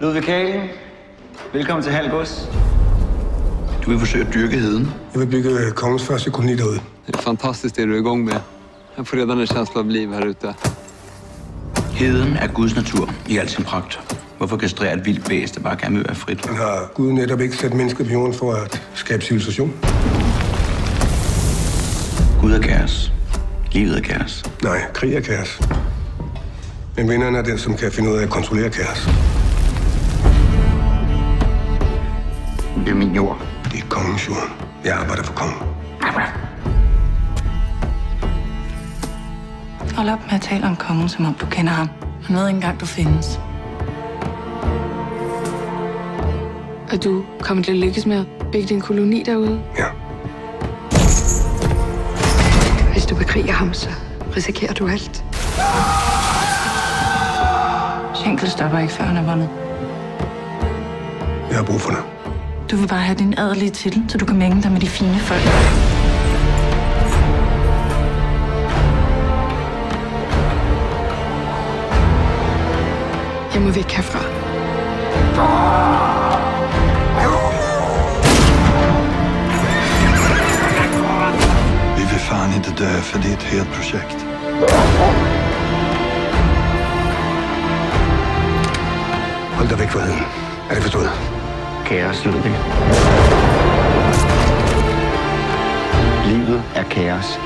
Ludvig Kalen, velkommen til Halgås. Du vil forsøge at dyrke heden. Jeg vil bygge kongens første koloni derude. Det är fantastiskt det du är igång med. Jag får redan en känsla av liv här ute. Heden er Guds natur i al sin pragt. Hvorfor kastrere et vildt væs, der bare gerne vil være frit? Men har Gud netop ikke sat mennesket på jorden for at skabe civilisation? Gud er kaos. Livet er kaos. Nej, krig er kaos. Men vinderen er den, som kan finde ud af at kontrollere kaos. Det er min jord. Det er kongens jord. Jeg arbejder for kongen. Hold op med at tale om kongen, som om du kender ham. Han ved ikke engang, du findes. Og du kommer til at lykkes med at bygge din koloni derude. Ja. Hvis du bekriger ham, så risikerer du alt. Schenkel stopper ikke, før han er vundet. Jeg har brug for dig. Du vil bare have din adelige titel, så du kan mænge dig med de fine folk. Jeg må væk herfra. Vi vill fan inte dö för det är ett helt projekt. Hold dig væk fra heden. Er det forstået? Kaos, Ludvig. Livet er kaos.